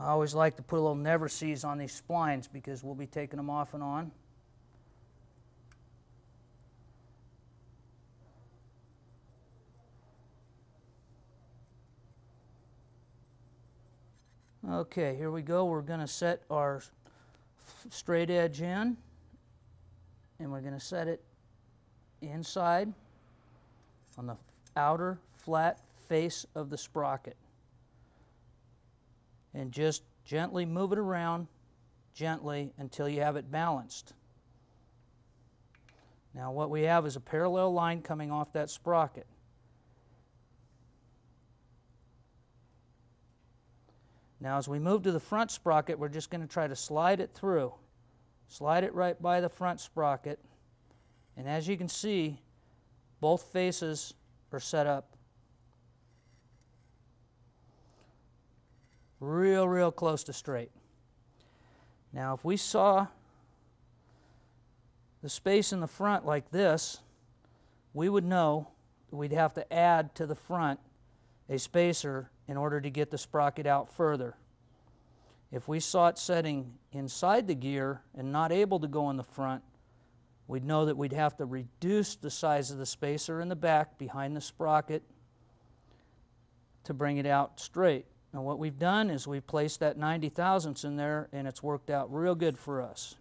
I always like to put a little Never-Seez on these splines because we'll be taking them off and on. Okay, here we go. We're going to set our straight edge in, and we're going to set it inside on the outer flat face of the sprocket. And just gently move it around, gently, until you have it balanced. Now, what we have is a parallel line coming off that sprocket. Now, as we move to the front sprocket, we're just going to try to slide it through. Slide it right by the front sprocket. And as you can see, both faces are set up real, real close to straight. Now, if we saw the space in the front like this, we would know we'd have to add to the front a spacer in order to get the sprocket out further. If we saw it setting inside the gear and not able to go in the front, we'd know that we'd have to reduce the size of the spacer in the back behind the sprocket to bring it out straight. Now what we've done is we've placed that 90 thousandths in there and it's worked out real good for us.